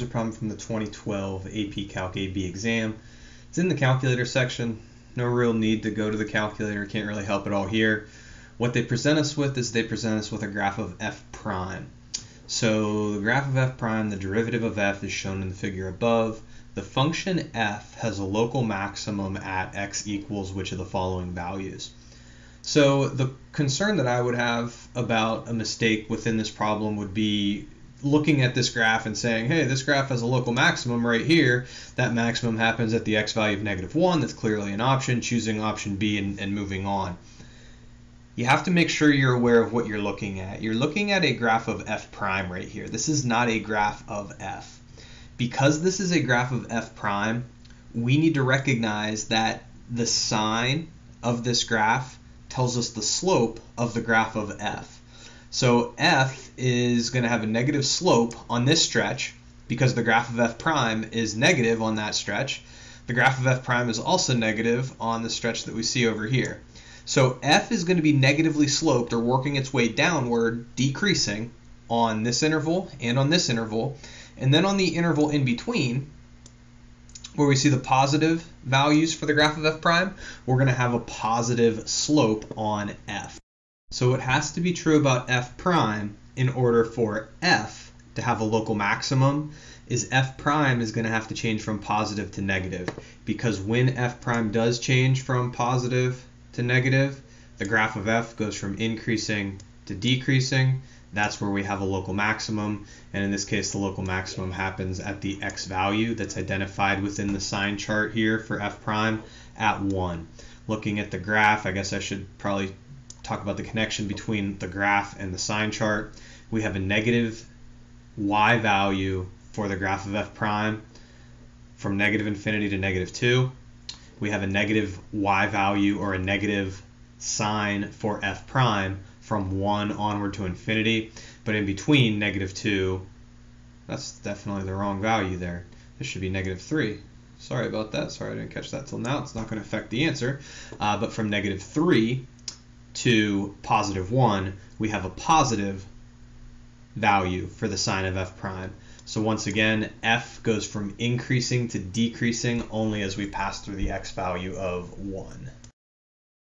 Here's a problem from the 2012 AP Calc AB exam. It's in the calculator section. No real need to go to the calculator. Can't really help at all here. What they present us with is they present us with a graph of f prime. So the graph of f prime, the derivative of f is shown in the figure above. The function f has a local maximum at x equals which of the following values. So the concern that I would have about a mistake within this problem would be looking at this graph and saying, hey, this graph has a local maximum right here. That maximum happens at the x value of negative 1. That's clearly an option, choosing option B and, and moving on. You have to make sure you're aware of what you're looking at. You're looking at a graph of f prime right here. This is not a graph of f. Because this is a graph of f prime, we need to recognize that the sign of this graph tells us the slope of the graph of f. So f is going to have a negative slope on this stretch because the graph of f prime is negative on that stretch. The graph of f prime is also negative on the stretch that we see over here. So f is going to be negatively sloped or working its way downward, decreasing on this interval and on this interval. And then on the interval in between, where we see the positive values for the graph of f prime, we're going to have a positive slope on f. So it has to be true about f prime in order for f to have a local maximum is f prime is going to have to change from positive to negative because when f prime does change from positive to negative, the graph of f goes from increasing to decreasing. That's where we have a local maximum, and in this case, the local maximum happens at the x value that's identified within the sign chart here for f prime at 1. Looking at the graph, I guess I should probably talk about the connection between the graph and the sign chart. We have a negative y value for the graph of f prime from negative infinity to negative 2. We have a negative y value or a negative sign for f prime from 1 onward to infinity. But in between negative 2, that's definitely the wrong value there. This should be negative 3. Sorry about that. Sorry I didn't catch that till now. It's not going to affect the answer. Uh, but from negative 3 to positive 1, we have a positive value for the sign of f prime. So once again, f goes from increasing to decreasing only as we pass through the x value of 1.